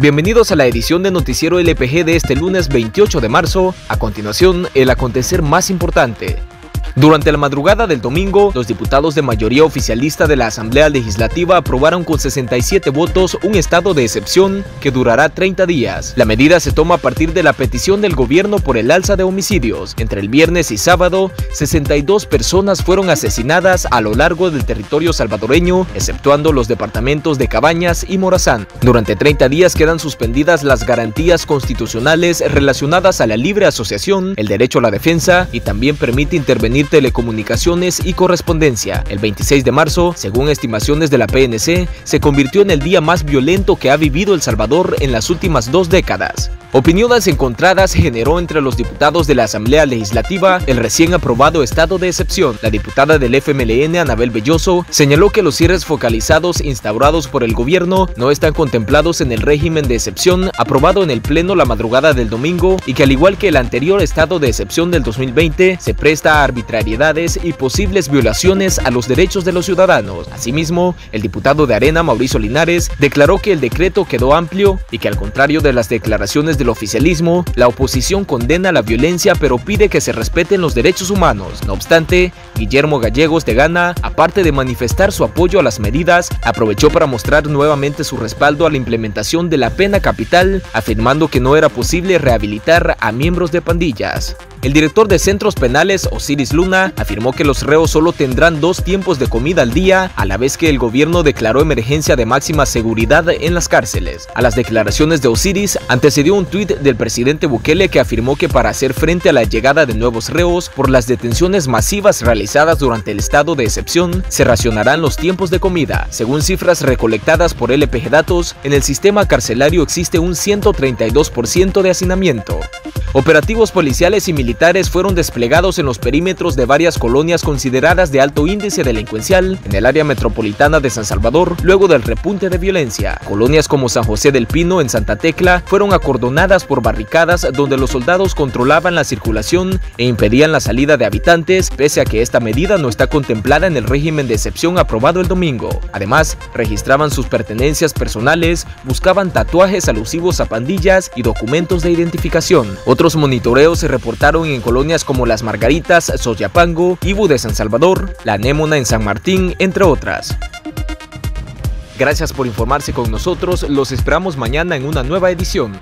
Bienvenidos a la edición de Noticiero LPG de este lunes 28 de marzo. A continuación, el acontecer más importante. Durante la madrugada del domingo, los diputados de mayoría oficialista de la Asamblea Legislativa aprobaron con 67 votos un estado de excepción que durará 30 días. La medida se toma a partir de la petición del gobierno por el alza de homicidios. Entre el viernes y sábado, 62 personas fueron asesinadas a lo largo del territorio salvadoreño, exceptuando los departamentos de Cabañas y Morazán. Durante 30 días quedan suspendidas las garantías constitucionales relacionadas a la libre asociación, el derecho a la defensa y también permite intervenir telecomunicaciones y correspondencia. El 26 de marzo, según estimaciones de la PNC, se convirtió en el día más violento que ha vivido El Salvador en las últimas dos décadas. Opiniones encontradas generó entre los diputados de la Asamblea Legislativa el recién aprobado estado de excepción. La diputada del FMLN, Anabel Belloso, señaló que los cierres focalizados instaurados por el gobierno no están contemplados en el régimen de excepción aprobado en el Pleno la madrugada del domingo y que al igual que el anterior estado de excepción del 2020, se presta a arbitrariedades y posibles violaciones a los derechos de los ciudadanos. Asimismo, el diputado de Arena, Mauricio Linares, declaró que el decreto quedó amplio y que al contrario de las declaraciones del oficialismo, la oposición condena la violencia pero pide que se respeten los derechos humanos. No obstante, Guillermo Gallegos de Gana, aparte de manifestar su apoyo a las medidas, aprovechó para mostrar nuevamente su respaldo a la implementación de la pena capital, afirmando que no era posible rehabilitar a miembros de pandillas. El director de centros penales, Osiris Luna, afirmó que los reos solo tendrán dos tiempos de comida al día, a la vez que el gobierno declaró emergencia de máxima seguridad en las cárceles. A las declaraciones de Osiris antecedió un tuit del presidente Bukele que afirmó que para hacer frente a la llegada de nuevos reos por las detenciones masivas realizadas durante el estado de excepción, se racionarán los tiempos de comida. Según cifras recolectadas por LPG Datos, en el sistema carcelario existe un 132% de hacinamiento. Operativos policiales y militares fueron desplegados en los perímetros de varias colonias consideradas de alto índice delincuencial en el área metropolitana de San Salvador luego del repunte de violencia. Colonias como San José del Pino en Santa Tecla fueron acordonadas por barricadas donde los soldados controlaban la circulación e impedían la salida de habitantes, pese a que esta medida no está contemplada en el régimen de excepción aprobado el domingo. Además, registraban sus pertenencias personales, buscaban tatuajes alusivos a pandillas y documentos de identificación. Otros monitoreos se reportaron en colonias como Las Margaritas, Soyapango, Ibu de San Salvador, La Anémona en San Martín, entre otras. Gracias por informarse con nosotros, los esperamos mañana en una nueva edición.